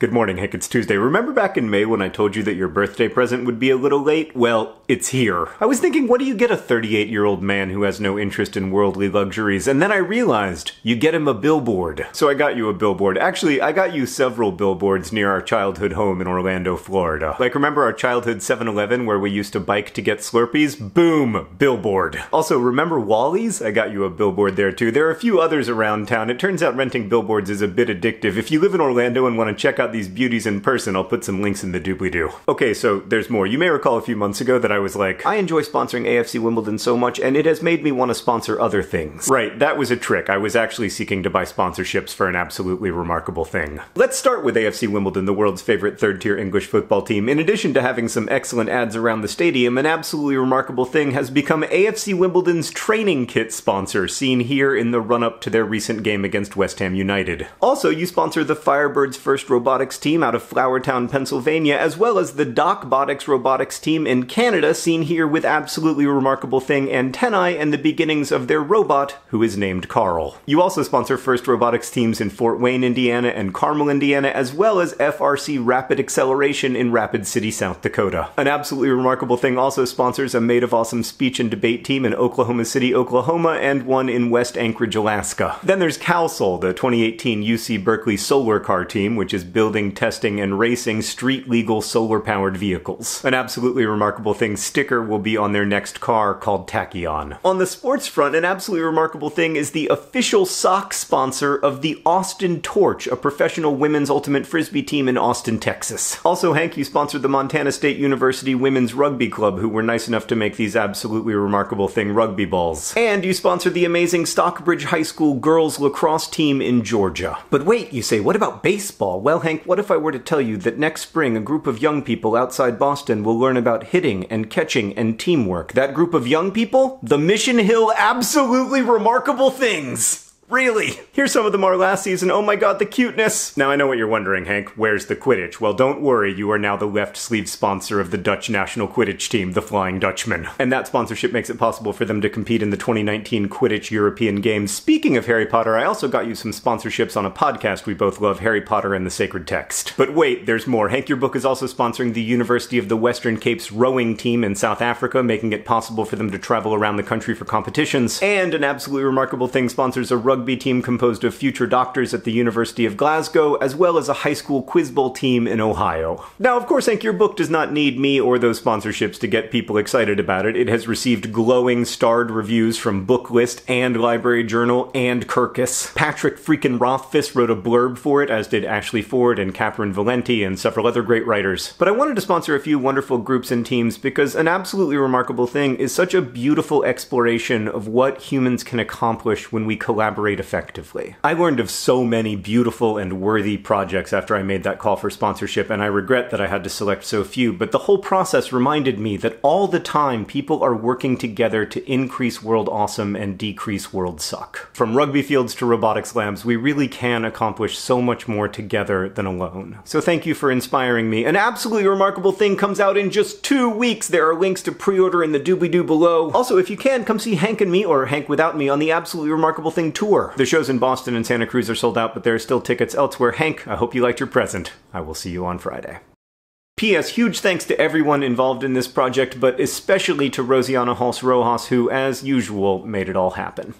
Good morning, Hank. It's Tuesday. Remember back in May when I told you that your birthday present would be a little late? Well, it's here. I was thinking, what do you get a 38 year old man who has no interest in worldly luxuries? And then I realized, you get him a billboard. So I got you a billboard. Actually, I got you several billboards near our childhood home in Orlando, Florida. Like, remember our childhood 7 Eleven where we used to bike to get Slurpees? Boom! Billboard. Also, remember Wally's? I got you a billboard there too. There are a few others around town. It turns out renting billboards is a bit addictive. If you live in Orlando and want to check out these beauties in person, I'll put some links in the doobly-doo. Okay, so there's more. You may recall a few months ago that I was like, I enjoy sponsoring AFC Wimbledon so much, and it has made me want to sponsor other things. Right, that was a trick. I was actually seeking to buy sponsorships for an absolutely remarkable thing. Let's start with AFC Wimbledon, the world's favorite third-tier English football team. In addition to having some excellent ads around the stadium, an absolutely remarkable thing has become AFC Wimbledon's training kit sponsor, seen here in the run-up to their recent game against West Ham United. Also, you sponsor the Firebirds' first robotic robotics team out of Flourtown, Pennsylvania, as well as the D'Oc Botics robotics team in Canada, seen here with absolutely remarkable thing antennae and the beginnings of their robot, who is named Carl. You also sponsor First Robotics teams in Fort Wayne, Indiana and Carmel, Indiana, as well as FRC Rapid Acceleration in Rapid City, South Dakota. An absolutely remarkable thing also sponsors a Made of Awesome speech and debate team in Oklahoma City, Oklahoma, and one in West Anchorage, Alaska. Then there's CalSol, the 2018 UC Berkeley solar car team, which is built building, testing, and racing street legal solar powered vehicles. An absolutely remarkable thing sticker will be on their next car called Tachyon. On the sports front, an absolutely remarkable thing is the official sock sponsor of the Austin Torch, a professional women's ultimate frisbee team in Austin, Texas. Also, Hank, you sponsored the Montana State University Women's Rugby Club, who were nice enough to make these absolutely remarkable thing rugby balls. And you sponsored the amazing Stockbridge High School girls lacrosse team in Georgia. But wait, you say, what about baseball? Well, Hank, what if I were to tell you that next spring a group of young people outside Boston will learn about hitting and catching and teamwork? That group of young people? The Mission Hill Absolutely Remarkable Things! Really? Here's some of them our last season. Oh my god, the cuteness! Now I know what you're wondering, Hank. Where's the Quidditch? Well, don't worry, you are now the left sleeve sponsor of the Dutch national Quidditch team, the Flying Dutchman. And that sponsorship makes it possible for them to compete in the 2019 Quidditch European Games. Speaking of Harry Potter, I also got you some sponsorships on a podcast we both love, Harry Potter and the Sacred Text. But wait, there's more. Hank, your book is also sponsoring the University of the Western Cape's rowing team in South Africa, making it possible for them to travel around the country for competitions. And an absolutely remarkable thing sponsors a rugby rugby team composed of future doctors at the University of Glasgow, as well as a high school quiz bowl team in Ohio. Now, of course, Hank, your book does not need me or those sponsorships to get people excited about it. It has received glowing starred reviews from Booklist and Library Journal and Kirkus. Patrick freaking Rothfuss wrote a blurb for it, as did Ashley Ford and Catherynne Valente and several other great writers. But I wanted to sponsor a few wonderful groups and teams because an absolutely remarkable thing is such a beautiful exploration of what humans can accomplish when we collaborate effectively. I learned of so many beautiful and worthy projects after I made that call for sponsorship, and I regret that I had to select so few, but the whole process reminded me that all the time people are working together to increase world awesome and decrease world suck. From rugby fields to robotics labs, we really can accomplish so much more together than alone. So thank you for inspiring me. An absolutely remarkable thing comes out in just two weeks. There are links to pre-order in the doobly-doo below. Also, if you can, come see Hank and me, or Hank without me, on the Absolutely Remarkable Thing tour tour. The shows in Boston and Santa Cruz are sold out, but there are still tickets elsewhere. Hank, I hope you liked your present. I will see you on Friday. P.S. Huge thanks to everyone involved in this project, but especially to Rosianna Halse Rojas, who, as usual, made it all happen.